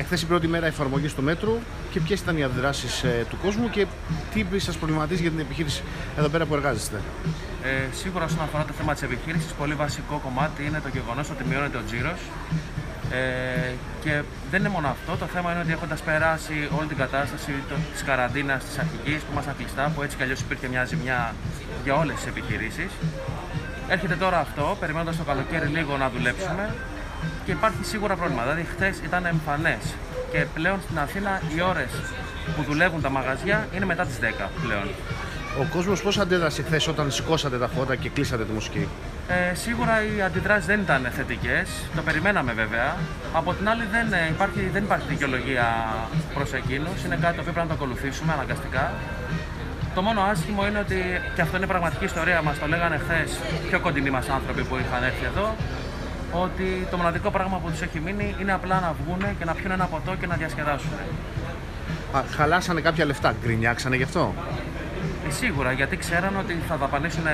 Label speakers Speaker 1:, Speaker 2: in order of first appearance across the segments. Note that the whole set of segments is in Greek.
Speaker 1: Εχθές η πρώτη μέρα εφαρμογής του μέτρου και ποιες ήταν οι αντιδράσει ε, του κόσμου και τι σα προβληματίζεις για την επιχείρηση εδώ πέρα που εργάζεστε;
Speaker 2: Ε, σίγουρα, όσον αφορά το θέμα της επιχείρησης, πολύ βασικό κομμάτι είναι το γεγονός ότι μειώνεται ο τζίρος. Ε, και δεν είναι μόνο αυτό. Το θέμα είναι ότι έχοντας περάσει όλη την κατάσταση της καραντίνας της αρχικής που ήμασταν κλειστά, που έτσι κι αλλιώς υπήρχε μια ζημιά για όλες τις επιχειρήσεις. Έρχεται τώρα αυτό, περιμένοντας το καλοκαίρι λίγο να δουλέψουμε και υπάρχει σίγουρα πρόβλημα. Δηλαδή, χθες ήταν εμφανές και πλέον στην Αθήνα οι ώρες που δουλεύουν τα μαγαζιά είναι μετά τις 10 πλέον.
Speaker 1: Ο κόσμος πώς αντέδρασε χθες όταν σηκώσατε τα φώτα και κλείσατε τη μουσική;
Speaker 2: Ε, σίγουρα οι αντιδράσεις δεν ήταν θετικές. Το περιμέναμε βέβαια. Από την άλλη, δεν ε, υπάρχει, δεν υπάρχει δικαιολογία προς εκείνους. Είναι κάτι το οποίο πρέπει να το ακολουθήσουμε αναγκαστικά. Το μόνο άσχημο είναι ότι, και αυτό είναι πραγματική ιστορία, μας το λέγανε χθες πιο κοντινοί μας άνθρωποι που είχαν έρθει εδώ, ότι το μοναδικό πράγμα που τους έχει μείνει είναι απλά να βγουν και να πιούν ένα ποτό και να διασκεδάσουν.
Speaker 1: Α, χαλάσανε κάποια λεφτά, γκρινιάξανε γι' αυτό;
Speaker 2: Ε, σίγουρα, γιατί ξέραν ότι θα δαπανίσουν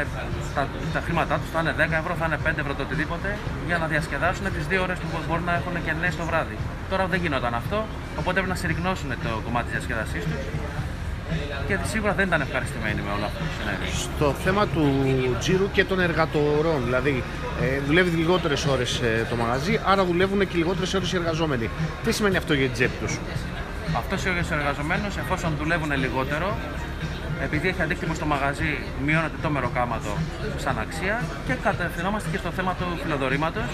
Speaker 2: τα, τα χρήματά τους, θα είναι 10 ευρώ, θα είναι 5 ευρώ, το οτιδήποτε, για να διασκεδάσουν τις δύο ώρες που μπορούν να έχουν και νέε το βράδυ. Τώρα δεν γινόταν αυτό, οπότε έπρεπε να συρρυκνώσουν το κομμάτι της διασκεδασής τους και σίγουρα δεν ήταν ευχαριστημένοι με όλο αυτό που συνέβη.
Speaker 1: Στο θέμα του τζίρου και των εργατορών, δηλαδή ε, δουλεύει λιγότερες ώρες ε, το μαγαζί, άρα δουλεύουν και λιγότερες ώρες οι εργαζόμενοι. Τι σημαίνει αυτό για την τσέπη τους;
Speaker 2: Αυτός για του εργαζομένου, εφόσον δουλεύουν λιγότερο, επειδή έχει αντίκτυπο στο μαγαζί, μειώνεται το μεροκάματο σαν αξία και κατευθυνόμαστε και στο θέμα του φιλοδορήματος,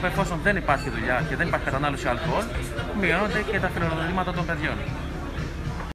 Speaker 2: που εφόσον δεν υπάρχει δουλειά και δεν υπάρχει κατανάλωση αλκοόλ, μειώνονται και τα φιλοδορήματα των παιδιών.